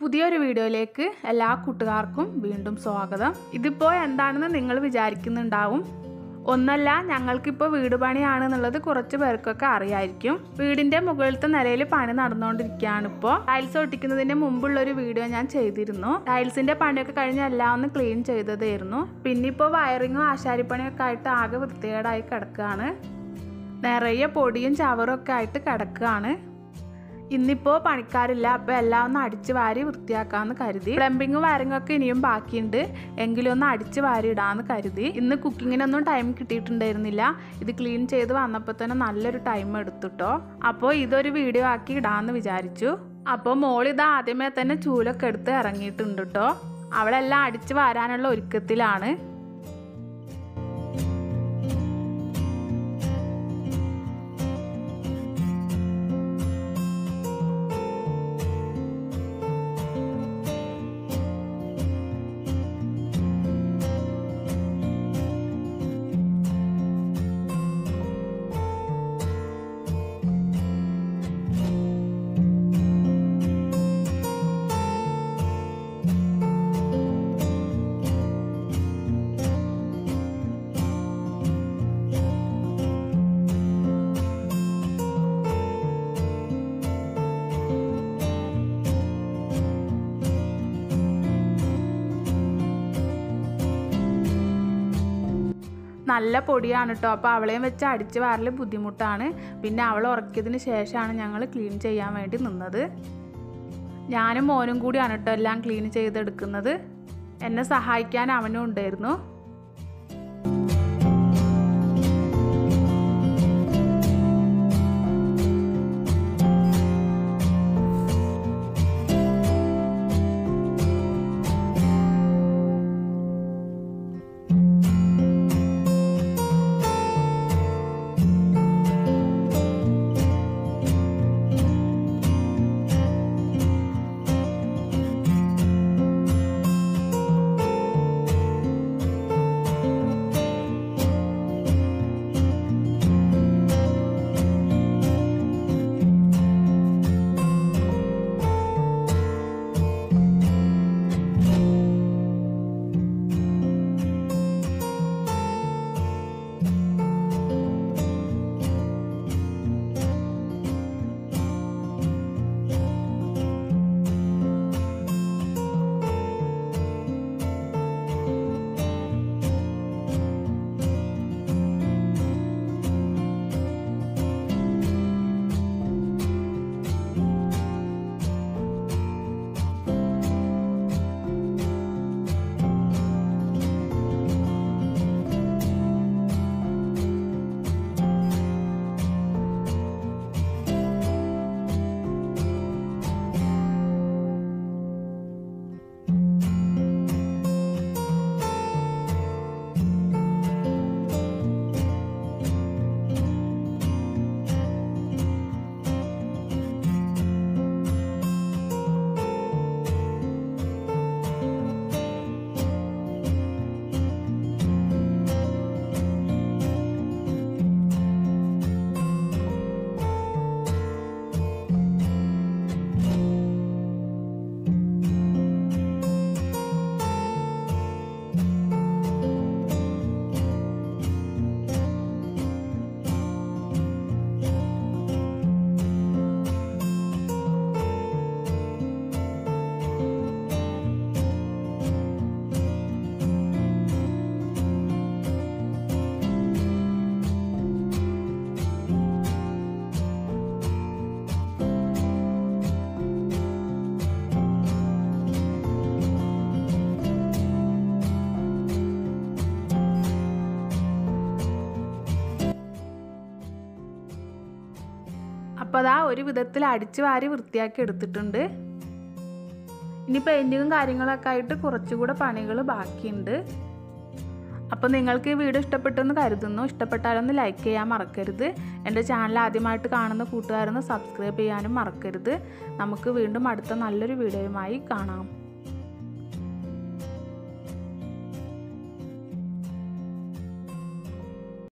പുതിയൊരു വീഡിയോയിലേക്ക് എല്ലാ കൂട്ടുകാർക്കും വീണ്ടും സ്വാഗതം. ഇതിപ്പോൾ എന്താണെന്ന് നിങ്ങൾ വിചാരിക്കുന്നുണ്ടാവും. ഒന്നല്ല ഞങ്ങൾക്കിപ്പോൾ വീട് പണിയാണെന്നുള്ളത് കുറച്ച് പേർക്കൊക്കെ അറിയായിരിക്കും. വീടിന്റെ മുകളിലത്തെ നിലയിൽ പണി നടന്നുകൊണ്ടിരിക്കുകയാണ് ഇപ്പോൾ ടൈൽസ് ഒട്ടിക്കുന്നതിന് മുമ്പുള്ള ഒരു വീഡിയോ ഞാൻ ചെയ്തിരുന്നു. ടൈൽസിന്റെ പണിയൊക്കെ കഴിഞ്ഞ് എല്ലാം ഒന്ന് ക്ലീൻ ചെയ്തതായിരുന്നു. പിന്നെ ഇപ്പോൾ വയറിങ്ങും ആശാരിപ്പണിയൊക്കെ ആയിട്ട് ആകെ വൃത്തികേടായി കിടക്കുകയാണ്. നിറയെ പൊടിയും ചവറും ഒക്കെ ആയിട്ട് കിടക്കുകയാണ്. ഇന്നിപ്പോൾ പണിക്കാരില്ല അപ്പോൾ എല്ലാം ഒന്ന് അടിച്ച് വാരി വൃത്തിയാക്കാമെന്ന് കരുതി. പ്ലംബിങ്ങും വയറിങ്ങൊക്കെ ഇനിയും ബാക്കിയുണ്ട്. എങ്കിലും ഒന്ന് അടിച്ച് വാരി ഇടാമെന്ന് കരുതി. ഇന്ന് കുക്കിങ്ങിനൊന്നും ടൈം കിട്ടിയിട്ടുണ്ടായിരുന്നില്ല. ഇത് ക്ലീൻ ചെയ്ത് വന്നപ്പോൾ തന്നെ നല്ലൊരു ടൈം എടുത്തുട്ടോ. അപ്പോൾ ഇതൊരു വീഡിയോ ആക്കി ഇടാമെന്ന് വിചാരിച്ചു. അപ്പോൾ മോളിത് ആദ്യമേ തന്നെ ചൂലൊക്കെ എടുത്ത് ഇറങ്ങിയിട്ടുണ്ട് കേട്ടോ അവളെല്ലാം അടിച്ച് വാരാനുള്ള ഒരുക്കത്തിലാണ്. നല്ല പൊടിയാണ് കേട്ടോ അപ്പോൾ അവളെയും വെച്ച് അടിച്ച് വാരൽ ബുദ്ധിമുട്ടാണ്. പിന്നെ അവൾ ഉറക്കിയതിന് ശേഷമാണ് ഞങ്ങൾ ക്ലീൻ ചെയ്യാൻ വേണ്ടി നിന്നത്. ഞാനും മോനും കൂടിയാണ് കേട്ടോ എല്ലാം ക്ലീൻ ചെയ്തെടുക്കുന്നത്. എന്നെ സഹായിക്കാൻ അവനും ഉണ്ടായിരുന്നു. അപ്പോൾ അതാ ഒരു വിധത്തിൽ അടിച്ച് വാരി വൃത്തിയാക്കി എടുത്തിട്ടുണ്ട്. ഇനി പെയിന്റിങ്ങും കാര്യങ്ങളൊക്കെ ആയിട്ട് കുറച്ചുകൂടെ പണികൾ ബാക്കിയുണ്ട്. അപ്പോൾ നിങ്ങൾക്ക് ഈ വീഡിയോ ഇഷ്ടപ്പെട്ടെന്ന് കരുതുന്നു. ഇഷ്ടപ്പെട്ടാലൊന്ന് ലൈക്ക് ചെയ്യാൻ മറക്കരുത്. എന്റെ ചാനൽ ആദ്യമായിട്ട് കാണുന്ന കൂട്ടുകാരൊന്ന് സബ്സ്ക്രൈബ് ചെയ്യാനും മറക്കരുത്. നമുക്ക് വീണ്ടും അടുത്ത നല്ലൊരു വീഡിയോയുമായി കാണാം.